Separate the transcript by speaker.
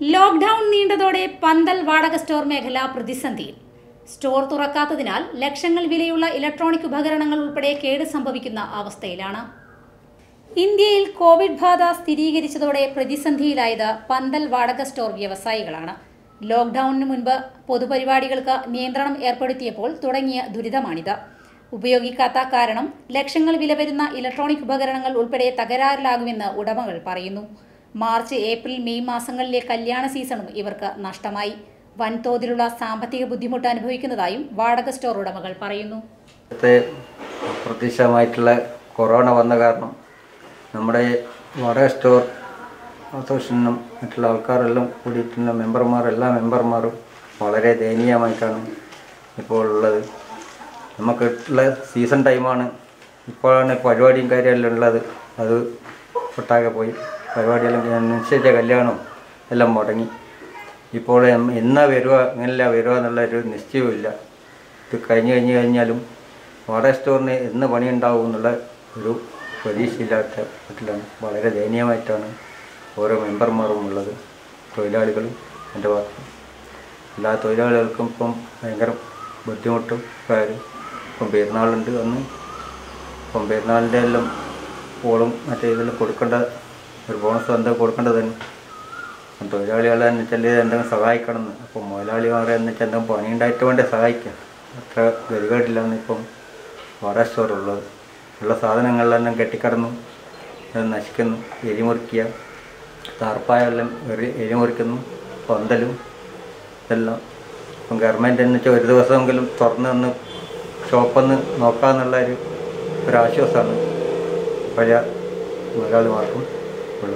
Speaker 1: Lockdown നീണ്ടതോടെ പന്തൽ വാടക store മേഖല പ്രതിസന്ധിയിൽ. സ്റ്റോർ തുറക്കാത്തതിനാൽ ലക്ഷങ്ങൾ വിലയുള്ള ഇലക്ട്രോണിക് ഉപകരണങ്ങൾ ഉൾപ്പെടെ കേട് സംഭവിക്കുന്ന അവസ്ഥയിലാണ്. ഇന്ത്യയിൽ കോവിഡ് ബാധ സ്ഥിരീകരിച്ചതോടെ പ്രതിസന്ധിയിലായത് പന്തൽ വാടക സ്റ്റോർ വ്യവസായികളാണ്. ലോക്ക്ഡൌണിന് മുൻപ് പൊതുപരിപാടികൾക്ക് നിയന്ത്രണം ഏർപ്പെടുത്തിയപ്പോൾ തുടങ്ങിയ ദുരിതമാണിത്. ഉപയോഗിക്കാത്ത കാരണം ലക്ഷങ്ങൾ വില വരുന്ന ഇലക്ട്രോണിക് ഉപകരണങ്ങൾ ഉൾപ്പെടെ തകരാറിലാകുമെന്ന് ഉടമകൾ പറയുന്നു. മാർച്ച് ഏപ്രിൽ മെയ് മാസങ്ങളിലെ കല്യാണ സീസണും ഇവർക്ക് നഷ്ടമായി. വൻതോതിലുള്ള സാമ്പത്തിക ബുദ്ധിമുട്ട് അനുഭവിക്കുന്നതായും വാടക സ്റ്റോർ ഉടമകൾ പറയുന്നു.
Speaker 2: പ്രത്യക്ഷമായിട്ടുള്ള കൊറോണ വന്ന കാരണം നമ്മുടെ വാടക സ്റ്റോർ അസോസിയേഷനും മറ്റുള്ള ആൾക്കാരെല്ലാം കൂടിയിട്ടുള്ള മെമ്പർമാർ എല്ലാ മെമ്പർമാരും വളരെ ദയനീയമായിട്ടാണ് ഇപ്പോൾ ഉള്ളത്. നമുക്കുള്ള സീസൺ ടൈമാണ്. ഇപ്പോഴാണ് പരിപാടിയും കാര്യമെല്ലാം ഉള്ളത്. അത് ഒട്ടാകെ പോയി. പരിപാടിയെല്ലാം നിശ്ചയിച്ച കല്യാണം എല്ലാം മുടങ്ങി. ഇപ്പോൾ എന്നാ വരുക എങ്ങനെയല്ല വരിക എന്നുള്ള ഒരു നിശ്ചയവുമില്ല. ഇത് കഴിഞ്ഞ് കഴിഞ്ഞ് കഴിഞ്ഞാലും വാടക സ്റ്റോറിന് എന്ന് പണിയുണ്ടാവും എന്നുള്ള ഒരു പ്രതീക്ഷയില്ലാത്ത മട്ടിലാണ് വളരെ ദയനീയമായിട്ടാണ് ഓരോ മെമ്പർമാരും ഉള്ളത്. തൊഴിലാളികളും എന്റെ ഭാഗത്ത്. എല്ലാ തൊഴിലാളികൾക്കും ഇപ്പം ഭയങ്കര ബുദ്ധിമുട്ടും കാര്യം. ഇപ്പം പെരുന്നാളുണ്ട് അന്ന്. ഇപ്പം പെരുന്നാളിന്റെ എല്ലാം ഓളും മറ്റേ ഇതെല്ലാം കൊടുക്കേണ്ട ഒരു ബോണസ് എന്താ കൊടുക്കേണ്ടത്? തൊഴിലാളികളെ എന്ന് വെച്ചാൽ എന്തെങ്കിലും സഹായിക്കണം എന്ന് അപ്പം മുതലാളിമാരെ എന്ന് വെച്ചാൽ എന്തെങ്കിലും പണിയുണ്ടായിട്ട് വേണ്ടേ സഹായിക്കാം അത്ര ഗതികേടില്ലാന്ന് ഇപ്പം വാടക സ്റ്റോറുള്ളത് ഉള്ള സാധനങ്ങളിലെല്ലാം കെട്ടിക്കിടന്നു. നശിക്കുന്നു. എരിമുറിക്കുക താർപ്പായെല്ലാം എറി എരിമുറിക്കുന്നു. പന്തലും ഇതെല്ലാം. ഇപ്പം ഗവൺമെന്റ് എന്ന് വെച്ചാൽ ഒരു ദിവസമെങ്കിലും തുറന്ന് നിന്ന് ഷോപ്പൊന്ന് നോക്കാമെന്നുള്ള ഒരു ഒരാശ്വാസമാണ് പഴയ മുതലാളിമാർക്കും. 不知